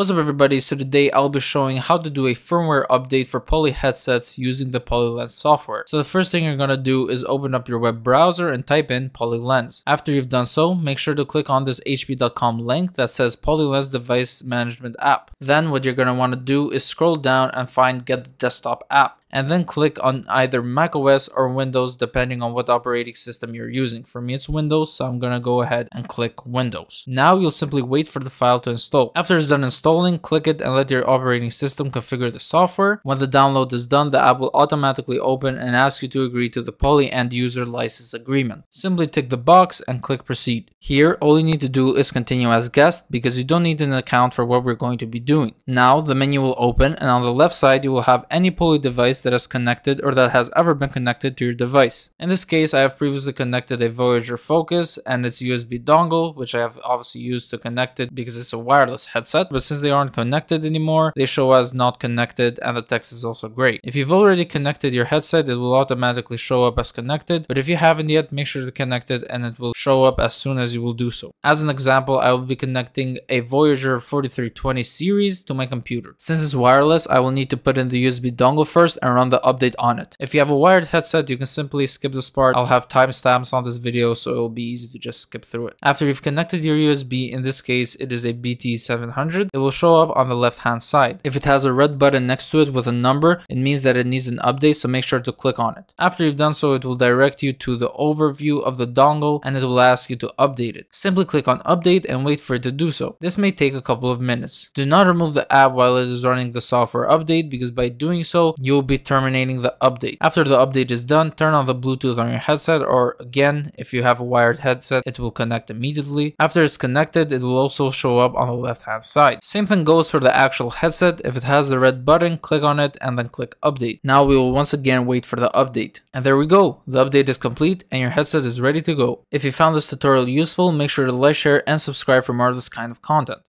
What's up everybody, so today I'll be showing how to do a firmware update for Poly headsets using the PolyLens software. So the first thing you're going to do is open up your web browser and type in PolyLens. After you've done so, make sure to click on this hp.com link that says PolyLens Device Management App. Then what you're going to want to do is scroll down and find Get the Desktop app and then click on either macOS or Windows depending on what operating system you're using. For me it's Windows so I'm gonna go ahead and click Windows. Now you'll simply wait for the file to install. After it's done installing, click it and let your operating system configure the software. When the download is done, the app will automatically open and ask you to agree to the Poly end user license agreement. Simply tick the box and click proceed. Here all you need to do is continue as guest because you don't need an account for what we're going to be doing. Now the menu will open and on the left side you will have any Poly device device that is connected or that has ever been connected to your device. In this case, I have previously connected a Voyager Focus and its USB dongle, which I have obviously used to connect it because it's a wireless headset, but since they aren't connected anymore, they show as not connected and the text is also great. If you've already connected your headset, it will automatically show up as connected, but if you haven't yet, make sure to connect it and it will show up as soon as you will do so. As an example, I will be connecting a Voyager 4320 series to my computer. Since it's wireless, I will need to put in the USB dongle first and run the update on it. If you have a wired headset, you can simply skip this part. I'll have timestamps on this video so it'll be easy to just skip through it. After you've connected your USB, in this case it is a BT700, it will show up on the left hand side. If it has a red button next to it with a number, it means that it needs an update so make sure to click on it. After you've done so, it will direct you to the overview of the dongle and it will ask you to update it. Simply click on update and wait for it to do so. This may take a couple of minutes. Do not remove the app while it is running the software update because by doing so, you will be terminating the update. After the update is done, turn on the Bluetooth on your headset or again, if you have a wired headset, it will connect immediately. After it's connected, it will also show up on the left hand side. Same thing goes for the actual headset. If it has the red button, click on it and then click update. Now we will once again wait for the update. And there we go. The update is complete and your headset is ready to go. If you found this tutorial useful, make sure to like, share, and subscribe for more of this kind of content.